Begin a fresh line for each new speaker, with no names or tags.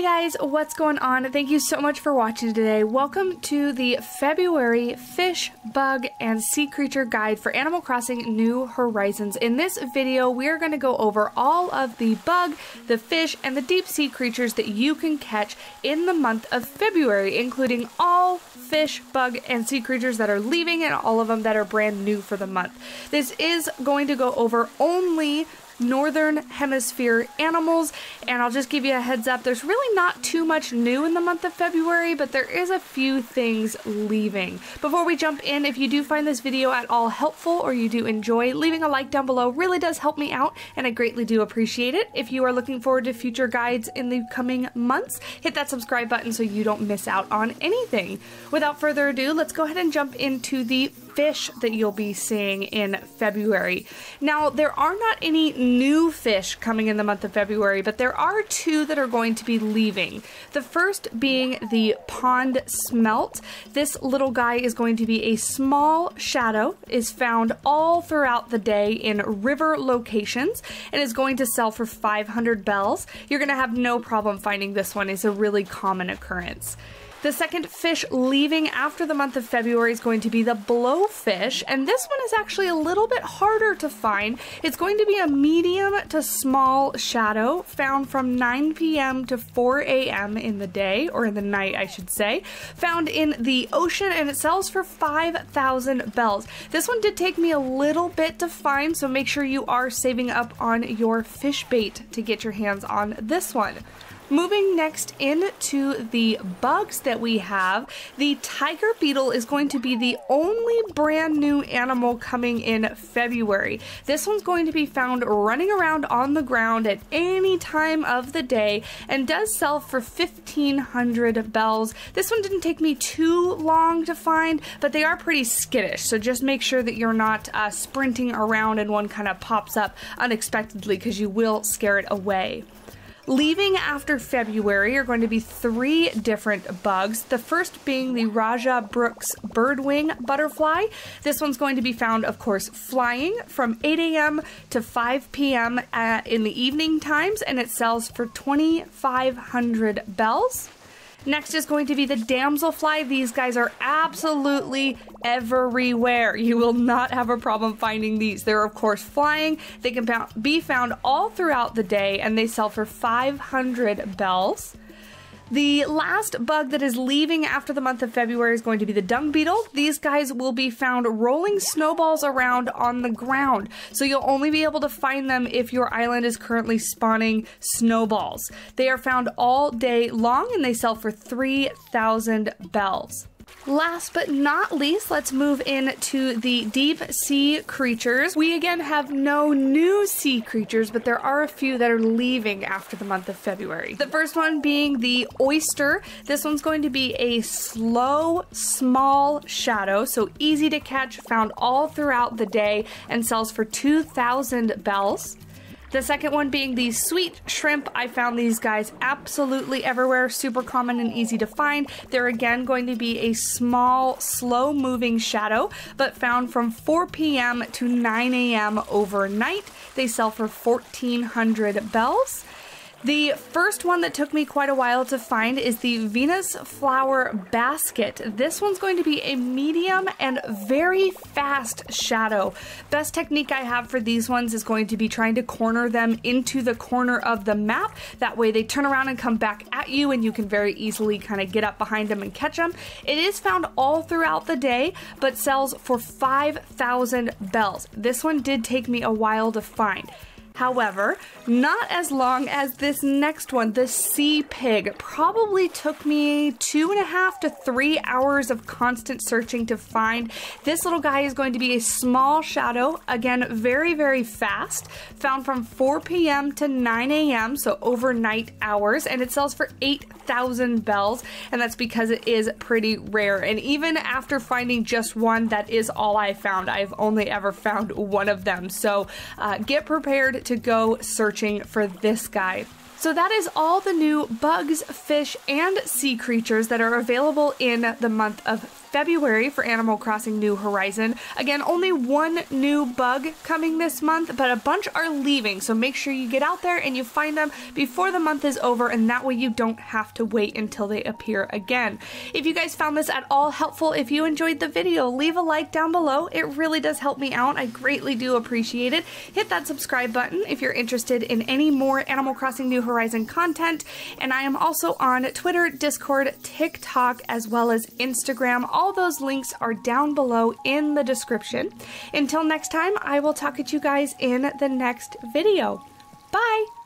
Hey guys, what's going on? Thank you so much for watching today. Welcome to the February Fish, Bug, and Sea Creature Guide for Animal Crossing New Horizons. In this video, we are going to go over all of the bug, the fish, and the deep sea creatures that you can catch in the month of February, including all fish, bug, and sea creatures that are leaving and all of them that are brand new for the month. This is going to go over only northern hemisphere animals and I'll just give you a heads up there's really not too much new in the month of February but there is a few things leaving. Before we jump in if you do find this video at all helpful or you do enjoy leaving a like down below really does help me out and I greatly do appreciate it. If you are looking forward to future guides in the coming months hit that subscribe button so you don't miss out on anything. Without further ado let's go ahead and jump into the fish that you'll be seeing in February. Now, there are not any new fish coming in the month of February, but there are two that are going to be leaving. The first being the pond smelt. This little guy is going to be a small shadow, is found all throughout the day in river locations, and is going to sell for 500 bells. You're going to have no problem finding this one. It's a really common occurrence. The second fish leaving after the month of February is going to be the blowfish, and this one is actually a little bit harder to find. It's going to be a medium to small shadow found from 9 p.m. to 4 a.m. in the day, or in the night, I should say, found in the ocean, and it sells for 5,000 bells. This one did take me a little bit to find, so make sure you are saving up on your fish bait to get your hands on this one. Moving next into the bugs that we have, the tiger beetle is going to be the only brand new animal coming in February. This one's going to be found running around on the ground at any time of the day and does sell for 1500 bells. This one didn't take me too long to find, but they are pretty skittish, so just make sure that you're not uh, sprinting around and one kind of pops up unexpectedly because you will scare it away. Leaving after February are going to be three different bugs. The first being the Rajah Brooke's birdwing butterfly. This one's going to be found, of course, flying from 8 a.m. to 5 p.m. Uh, in the evening times, and it sells for 2,500 bells. Next is going to be the damselfly. These guys are absolutely everywhere. You will not have a problem finding these. They're, of course, flying. They can be found all throughout the day and they sell for 500 bells. The last bug that is leaving after the month of February is going to be the dung beetle. These guys will be found rolling snowballs around on the ground, so you'll only be able to find them if your island is currently spawning snowballs. They are found all day long and they sell for 3,000 bells. Last but not least, let's move into the deep sea creatures. We again have no new sea creatures, but there are a few that are leaving after the month of February. The first one being the oyster. This one's going to be a slow, small shadow, so easy to catch, found all throughout the day, and sells for 2,000 bells. The second one being the sweet shrimp. I found these guys absolutely everywhere, super common and easy to find. They're again going to be a small, slow moving shadow, but found from 4 p.m. to 9 a.m. overnight. They sell for 1400 bells. The first one that took me quite a while to find is the Venus Flower Basket. This one's going to be a medium and very fast shadow. Best technique I have for these ones is going to be trying to corner them into the corner of the map. That way they turn around and come back at you and you can very easily kind of get up behind them and catch them. It is found all throughout the day, but sells for 5,000 bells. This one did take me a while to find. However, not as long as this next one, the Sea Pig. Probably took me two and a half to three hours of constant searching to find. This little guy is going to be a small shadow, again, very, very fast, found from 4 p.m. to 9 a.m., so overnight hours, and it sells for 8,000 bells, and that's because it is pretty rare. And even after finding just one, that is all I found. I've only ever found one of them, so uh, get prepared to go searching for this guy. So that is all the new bugs, fish, and sea creatures that are available in the month of February for Animal Crossing New Horizon. Again, only one new bug coming this month, but a bunch are leaving, so make sure you get out there and you find them before the month is over, and that way you don't have to wait until they appear again. If you guys found this at all helpful, if you enjoyed the video, leave a like down below. It really does help me out. I greatly do appreciate it. Hit that subscribe button if you're interested in any more Animal Crossing New Horizon content, and I am also on Twitter, Discord, TikTok, as well as Instagram. All those links are down below in the description. Until next time, I will talk at you guys in the next video. Bye!